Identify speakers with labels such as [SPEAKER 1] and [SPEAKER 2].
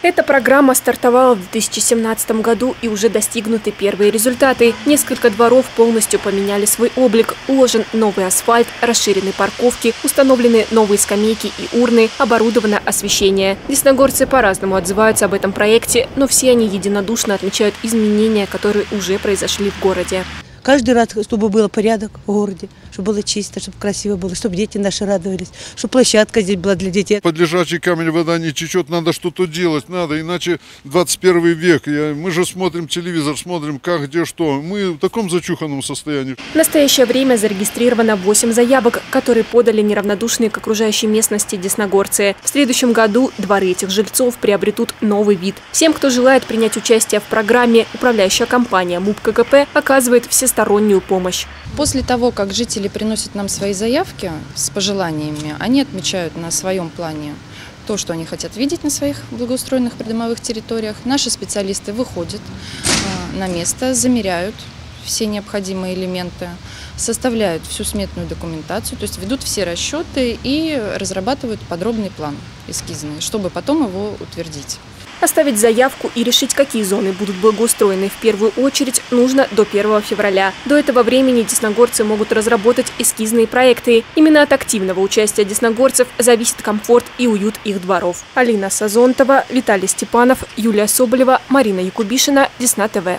[SPEAKER 1] Эта программа стартовала в 2017 году и уже достигнуты первые результаты. Несколько дворов полностью поменяли свой облик. Уложен новый асфальт, расширены парковки, установлены новые скамейки и урны, оборудовано освещение. Десногорцы по-разному отзываются об этом проекте, но все они единодушно отмечают изменения, которые уже произошли в городе.
[SPEAKER 2] Каждый раз, чтобы был порядок в городе, чтобы было чисто, чтобы красиво было, чтобы дети наши радовались, чтобы площадка здесь была для детей.
[SPEAKER 3] Под лежачий камень вода не течет, надо что-то делать, надо, иначе 21 век. Я, мы же смотрим телевизор, смотрим как, где, что. Мы в таком зачуханном состоянии.
[SPEAKER 1] В настоящее время зарегистрировано 8 заявок, которые подали неравнодушные к окружающей местности десногорцы. В следующем году дворы этих жильцов приобретут новый вид. Всем, кто желает принять участие в программе, управляющая компания МУП ККП оказывает всестороннюю всестороннюю помощь.
[SPEAKER 4] После того, как жители приносят нам свои заявки с пожеланиями, они отмечают на своем плане то, что они хотят видеть на своих благоустроенных придомовых территориях. Наши специалисты выходят э, на место, замеряют все необходимые элементы, составляют всю сметную документацию, то есть ведут все расчеты и разрабатывают подробный план эскизный, чтобы потом его утвердить.
[SPEAKER 1] Оставить заявку и решить, какие зоны будут благоустроены в первую очередь, нужно до 1 февраля. До этого времени десногорцы могут разработать эскизные проекты. Именно от активного участия десногорцев зависит комфорт и уют их дворов. Алина Сазонтова, Виталий Степанов, Юлия Соболева, Марина Якубишина, Десна ТВ.